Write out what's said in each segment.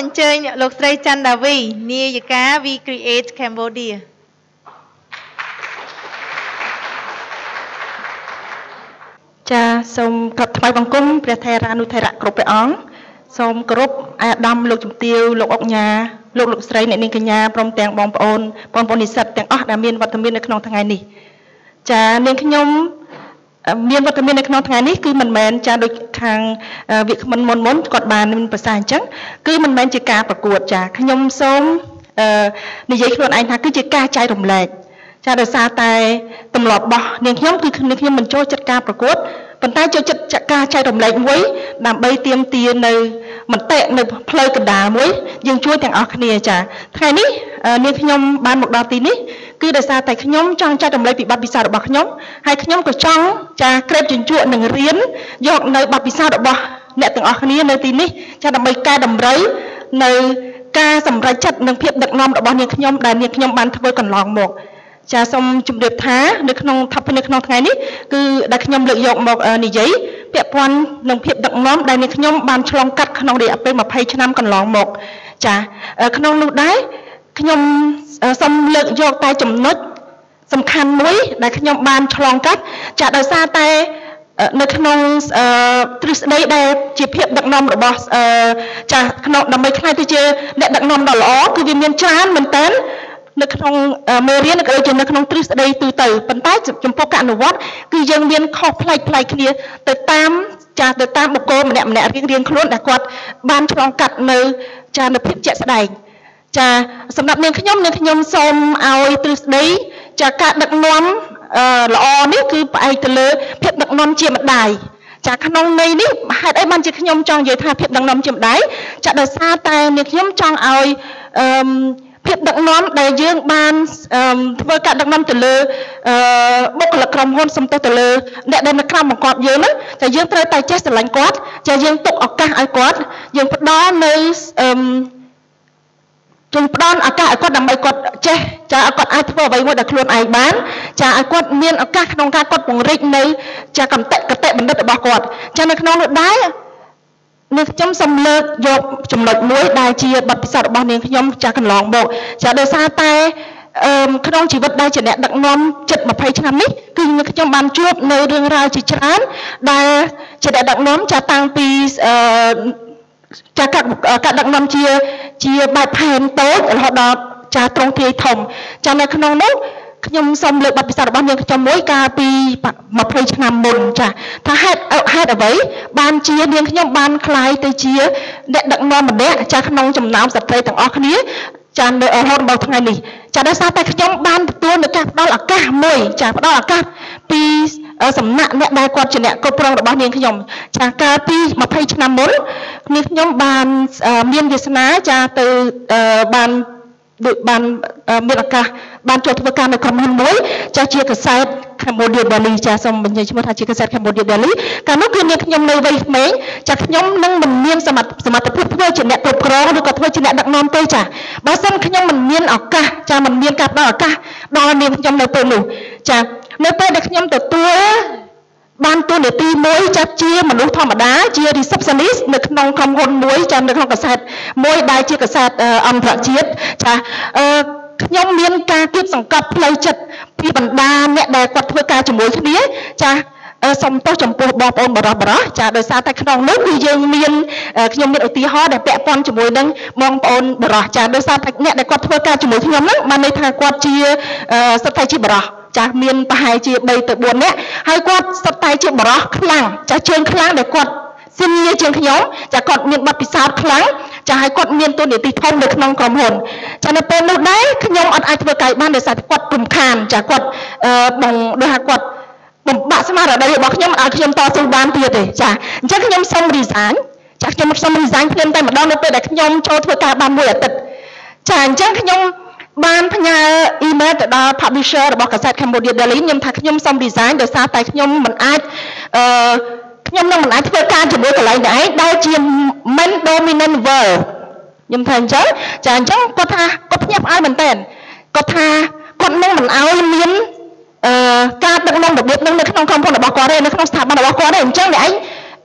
អញ្ជើញលោកស្រីច័ន្ទដាវីនាយិកា We Create Cambodia ចាសូមក្រាបថ្វាយបង្គំព្រះថេរានុថេរៈគ្រប់ព្រះអង្គសូមគោរពអាដាមលោកជំទាវលោកអុកញ៉ាលោកលោកស្រីអ្នកនាងកញ្ញាព្រមទាំងបងប្អូនបងប្អូននិស្សិតទាំងអស់ដែលមានវត្តមាននៅក្នុងថ្ងៃនេះចានាងខ្ញុំ មានវត្តមាននៅក្នុងថ្ងៃនេះគឺមិនមែនចាដូចខាងវិក្កមិនមុនមុនគាត់បានមានប្រសាសន៍អញ្ចឹងគឺមិនមែនជាការប្រកួតចាខ្ញុំសូមនិយាយខ្លួនឯងថាគឺជាការចែករំលែកចាដោយសារតែទម្លាប់របស់នាងខ្ញុំគឺនាងខ្ញុំមិនចូលចិត្តការប្រកួតប៉ុន្តែចូលចិត្តការចែករំលែកមួយដើម្បីទៀមទានៅមតិនៅផ្លូវកណ្ដាលមួយយើងជួយទាំងអស់គ្នាចាថ្ងៃនេះនាងខ្ញុំបានមកដល់ទីនេះ គឺដោយសារតែខ្ញុំចង់ចែករំលែកពីបទពិសោធន៍របស់ខ្ញុំហើយខ្ញុំក៏ចង់ចាក្រេបជញ្ជក់នឹងរៀនយកនៅបទពិសោធន៍របស់អ្នកទាំងអស់គ្នានៅទីនេះចាដើម្បីកែតម្រូវនៅការសម្រេចចិត្តនិងភាពដឹកនាំរបស់នាងខ្ញុំដែលនាងខ្ញុំបានធ្វើកន្លងមកចាសូមជម្រាបថានៅក្នុងថាប់នៅក្នុងថ្ងៃនេះគឺដែលខ្ញុំលើកយកមកនិយាយពាក់ព័ន្ធនឹងភាពដឹកនាំដែលនាងខ្ញុំបានឆ្លងកាត់ក្នុងរយៈពេល20ឆ្នាំកន្លងមកចាក្នុងនោះដែរ ខ្ញុំសូមលើកយកតែចំណុចសំខាន់មួយ ដែលខ្ញុំបានឆ្លងកាត់ចាដោយសារតែនៅក្នុងទ្រឹស្ដីដែលជាភាពដឹកនាំរបស់ចាស់ក្នុងដើម្បីខ្លាយទៅជាអ្នកដឹកនាំដ៏ល្អគឺវាមានច្រើនមែនតើនៅក្នុងមេរៀនក៏ដូចជានៅក្នុងទ្រឹស្ដីទូទៅប៉ុន្តែចំពោះការអនុវត្តគឺយើងមានខុសប្លែកប្លែកគ្នាទៅតាមចាទៅតាមបុគ្គលម្នាក់ម្នាក់រៀងរៀងខ្លួនដែលគាត់បានឆ្លងកាត់នៅចានៅភាពជាក់ស្ដែង ចាសម្រាប់នាងខ្ញុំនាងខ្ញុំសូមឲ្យទ្រឹស្ដីចាការដឹកនាំល្អនេះគឺផ្អែកទៅលើភាពដឹកនាំជាម្ដាយចាក្នុងន័យនេះហេតុអីបានជាខ្ញុំចង់និយាយថាភាពដឹកនាំជាម្ដាយចាដោយសារតែនាងខ្ញុំចង់ឲ្យអឺភាពដឹកនាំដែលយើងបានធ្វើការដឹកនាំទៅលើបុគ្គលិកក្រុមហ៊ុនសំទោសទៅលើអ្នកដែលនៅក្រោមបង្គាប់យើងហ្នឹងតែយើងត្រូវតែចេះស្រឡាញ់គាត់ចាយើងទុកឱកាសឲ្យគាត់យើងផ្ដល់នៅអឺ យើងផ្ដល់ឱកាសឲ្យគាត់ដើម្បីគាត់ចេះចាឲ្យគាត់អាចធ្វើអ្វីមួយដែលខ្លួនឯងបានចាឲ្យគាត់មានឱកាសក្នុងការគាត់ពង្រីកនៅចាកន្តៈកតៈបណ្ឌិតរបស់គាត់ចានៅក្នុងនោះដែរនាងខ្ញុំសូមលើកយកចំណុចមួយដែលជាបទពិសោធន៍របស់នាងខ្ញុំចាស់កន្លងមកចាដោយសារតែអឺក្នុងជីវិតដែលជាអ្នកដឹកនាំជិត20ឆ្នាំនេះគឺខ្ញុំបានជួបនៅរឿងរ៉ាវជាច្រើនដែលជាអ្នកដឹកនាំចាតាំងពីអឺចាកាត់កាត់ដឹកនាំជា ជាបែបផែនតូចរហូតដល់ចាត្រង់ទ្រាយធំចានៅក្នុងនោះខ្ញុំសូមលើកបទពិសោធន៍របស់នាងខ្ញុំមួយកាលពី20ឆ្នាំមុនចាថាហេតុហេតុអ្វីបានជានាងខ្ញុំបានคล้ายទៅជាអ្នកដឹកនាំម្នាក់ចាក្នុងចំណោមស្ត្រីទាំងអស់គ្នាចានៅរហូតដល់ថ្ងៃនេះចាដោយសារតែខ្ញុំបានទទួលនៅការផ្ដល់ឱកាសមួយចាផ្ដល់ឱកាស ពីសំណាក់អ្នកដែលគាត់ជាអ្នកគ្រប់គ្រងរបស់នាងខ្ញុំចាកាលពី20ឆ្នាំមុននាងខ្ញុំបានមានវាសនាចាទៅបានដូចបានមានឱកាសបានចូលធ្វើការនៅក្រុមហ៊ុនមួយចាស់ជាកសែត Cambodia Daily ចាសូមបញ្ជាក់ឈ្មោះថាជាកសែត Cambodia Daily កាលនោះគឺនាងខ្ញុំនៅវ័យក្មេងចាខ្ញុំនឹងមិនមានសមត្ថសមត្ថភាពធ្វើជាអ្នកគ្រប់គ្រងឬក៏ធ្វើជាអ្នកដឹកនាំទេចាបើសិនខ្ញុំមិនមានឱកាសចាមិនមានការផ្ដល់ឱកាសដល់នាងខ្ញុំនៅពេលនោះចា នៅពេលដែលខ្ញុំទទួលបានតួនាទីមួយចាត់ជាមនុស្សធម្មតាជា receptionist នៅក្នុងក្រុមហ៊ុនមួយចានៅក្នុងកាសែតមួយដែលជាកាសែតអន្តរជាតិចាអឺខ្ញុំមានការគៀបសង្កត់ផ្លូវចិត្តពីបណ្ដាអ្នកដែលគាត់ធ្វើការជាមួយគ្នាចាសូមទោសចំពោះបងប្អូនបរោះបរោះចាដោយសារតែក្នុងនោះគឺយើងមានខ្ញុំមានឧទាហរណ៍ដែលពាក់ព័ន្ធជាមួយនឹងបងប្អូនបរោះចាដោយសារតែអ្នកដែលគាត់ធ្វើការជាមួយខ្ញុំហ្នឹងបានន័យថាគាត់ជាសិទ្ធិជាបរោះ ចាស់មានប្រហែលជា3ទៅ4នាក់ហើយគាត់សុទ្ធតែជាបរោះខ្លាំងចាស់ជើងខ្លាំងដែលគាត់ស៊ីនីជាងខ្ញុំចាគាត់មានបទពិសោធន៍ខ្លាំងចាហើយគាត់មានទូនីតិធំនៅក្នុងក្រុមហ៊ុនចានៅពេលនោះដែរខ្ញុំអត់អាចធ្វើកាយបានដោយសារគាត់រំខានចាគាត់អឺបងដូចថាគាត់បំបាក់ស្មារតីរបស់ខ្ញុំឲ្យខ្ញុំតស៊ូបានទៀតទេចាអញ្ចឹងខ្ញុំសូមរីសាញចាខ្ញុំសូមរីសាញភ្លាមតែម្ដងនៅពេលដែលខ្ញុំចូលធ្វើការបានមួយអាទិត្យចាអញ្ចឹងខ្ញុំ បានផ្ញើអ៊ីមែលទៅដល់ publisher របស់កាសែត Cambodia Daily ខ្ញុំថាខ្ញុំសូម resign ដោយសារតែខ្ញុំមិនអាចអឺខ្ញុំនឹងមិនអាចធ្វើការជាមួយកន្លែងនេះឯងដែលជា men dominant world ខ្ញុំថាអញ្ចឹងចាអញ្ចឹងគាត់ថាគាត់ភ្ញាក់ផ្អើលមែនតើគាត់ថាគាត់នឹងមិនឲ្យមានអឺការដឹកនាំរបៀបនឹងនៅក្នុងក្រុមហ៊ុនរបស់គាត់ទេនៅក្នុងស្ថាប័នរបស់គាត់ទេអញ្ចឹងអ្នកឯង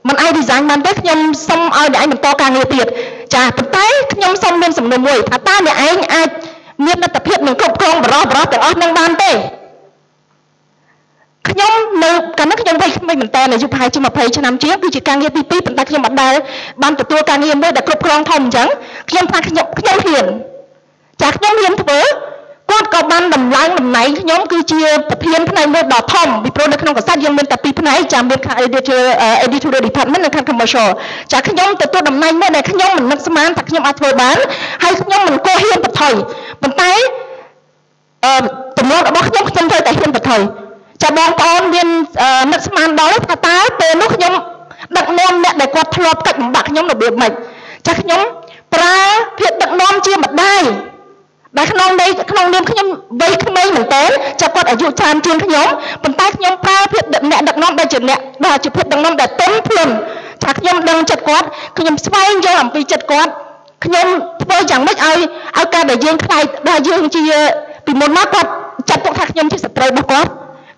មិនអាច design បានទេខ្ញុំសុំឲ្យអ្នកឯងបន្តការងារទៀតចាប៉ុន្តែខ្ញុំសូមមានសំណួរមួយថាតើអ្នកឯងអាច មានលទ្ធភាពនឹងគ្រប់គ្រងបរិបទបរិបទទាំងអស់នឹងបានទេខ្ញុំនៅកាលនោះខ្ញុំវ័យក្មេងមែនតើអាយុប្រហែលជា20ឆ្នាំជាងគឺជាការងារទី2ប៉ុន្តែខ្ញុំអត់ដែលបានទទួលការងារមួយដែលគ្រប់គ្រងធំអញ្ចឹងខ្ញុំថាខ្ញុំខ្ញុំហ៊ានចាខ្ញុំហ៊ានធ្វើគាត់ក៏បានដំឡើងតំណែងខ្ញុំគឺជាប្រធានផ្នែកមួយដ៏ធំពីព្រោះនៅក្នុងកសែតយើងមានតែពីរផ្នែកចាមានខាង editor editorial department និងខាង commercial ចាខ្ញុំទទួលតំណែងមួយដែលខ្ញុំមិននឹកស្មានថាខ្ញុំអាចធ្វើបានហើយខ្ញុំមិនកោហ៊ានបន្ថយ ប៉ុន្តែអឺទំនួលរបស់ខ្ញុំខ្ញុំត្រូវតែហ៊ានបន្ថយចាបងប្អូនមាននឹកស្មានដល់ថាតើពេលនោះខ្ញុំដឹកនាំអ្នកដែលគាត់ធ្លាប់កាច់បំបាក់ខ្ញុំរបៀបម៉េចចាខ្ញុំប្រើភាពដឹកនាំជាម្ដាយដែលក្នុងនៃក្នុងនាមខ្ញុំវ័យក្មេងមែនតើចាប់គាត់អាយុច្រើនជាងខ្ញុំប៉ុន្តែខ្ញុំប្រើភាពអ្នកដឹកនាំដែលជាអ្នកដែលជាភាពដឹកនាំដែលទន់ភ្លន់ថាខ្ញុំដឹងចិត្តគាត់ខ្ញុំស្វែងយល់អំពីចិត្តគាត់ខ្ញុំ ធ្វើយ៉ាងម៉េចឲ្យឲ្យការដែលយើងខ្លាយដែលយើងជាពីមុនមកគាត់ចាត់ទុកថាខ្ញុំជាសត្រូវរបស់គាត់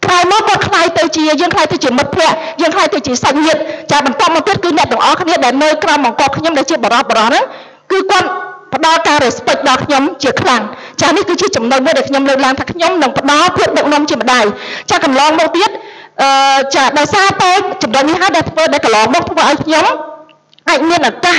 ក្រោយមកគាត់ខ្លាយទៅជាយើងខ្លាយទៅជាមិត្តភក្តិយើងខ្លាយទៅជាសាច់ញាតិចាបន្តមកទៀតគឺអ្នកទាំងអស់គ្នាដែលនៅក្រោមបង្គាប់ខ្ញុំដែលជាបរិបបរហ្នឹងគឺគាត់ផ្ដល់ការ respect ដល់ខ្ញុំជាខ្លាំងចានេះគឺជាចំណុចមួយដែលខ្ញុំលើកឡើងថាខ្ញុំនឹងផ្ដល់ភាពដឹកនាំជាម្ដាយចាកន្លងមកទៀតអឺចាដោយសារតែចំណុចនេះហើយដែលធ្វើដែលកន្លងមកធ្វើឲ្យខ្ញុំអាចមានឱកាស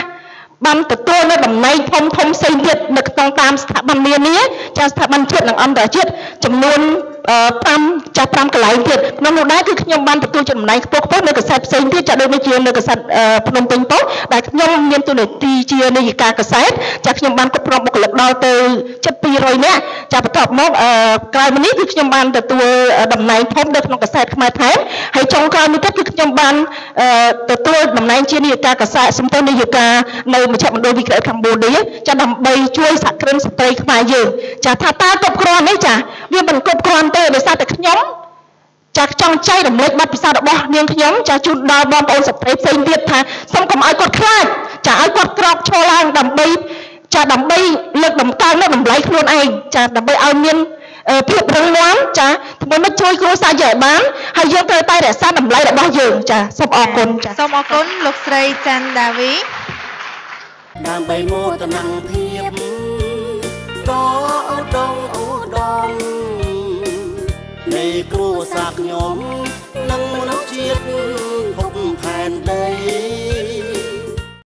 បានទទួលនៅតំណែងធំធំផ្សេងទៀតនៅក្នុងតាមស្ថាប័ននានាចាស្ថាប័នជាតិនិងអន្តរជាតិចំនួន5ចាស់5កន្លែងទៀតក្នុងនោះដែរគឺខ្ញុំបានទទួលចំណែកខ្ពស់ខ្ពស់នៅកសែតផ្សេងទៀតចាដូចជានៅកសែតភ្នំពេញប៉ុស្តិ៍ដែលខ្ញុំមានតួនាទីជានាយិកាកសែតចាខ្ញុំបានគ្រប់គ្រងបុគ្គលិកដល់ទៅជិត200នាក់ចាបន្ទាប់មកក្រោយមកនេះគឺខ្ញុំបានទទួលតំណែងធំនៅក្នុងកសែតខ្មែរថែមហើយចុងក្រោយនេះទៀតគឺខ្ញុំបានទទួលតំណែងជានាយិកាកសែតសំទោសនាយិកានៅមជ្ឈមណ្ឌលវិក្រាកម្ពុជាចាដើម្បីជួយសហគ្រិនស្ត្រីខ្មែរយើងចាថាតើគ្រប់គ្រាន់ទេចាវាមិនគ្រប់គ្រាន់ទេដោយសារតែខ្ញុំចាស់ចង់ចែករំលែកបទពិសោធន៍របស់នាងខ្ញុំចាស់ជូនដល់បងប្អូនស្ត្រីផ្សេងទៀតថាសូមកុំឲ្យគាត់ខ្លាចចាឲ្យគាត់ក្រោកឈរឡើងដើម្បីចាដើម្បីលើកតម្កើងនៅតម្លៃខ្លួនឯងចាដើម្បីឲ្យមានភាពរឹងមាំចាធ្វើមិនជួយគ្រួសារយើងឲ្យបានហើយយើងត្រូវតែរក្សាតម្លៃរបស់យើងចាសូមអរគុណចាសូមអរគុណលោកស្រីច័ន្ទដាវីដើម្បីមោទនភាពក៏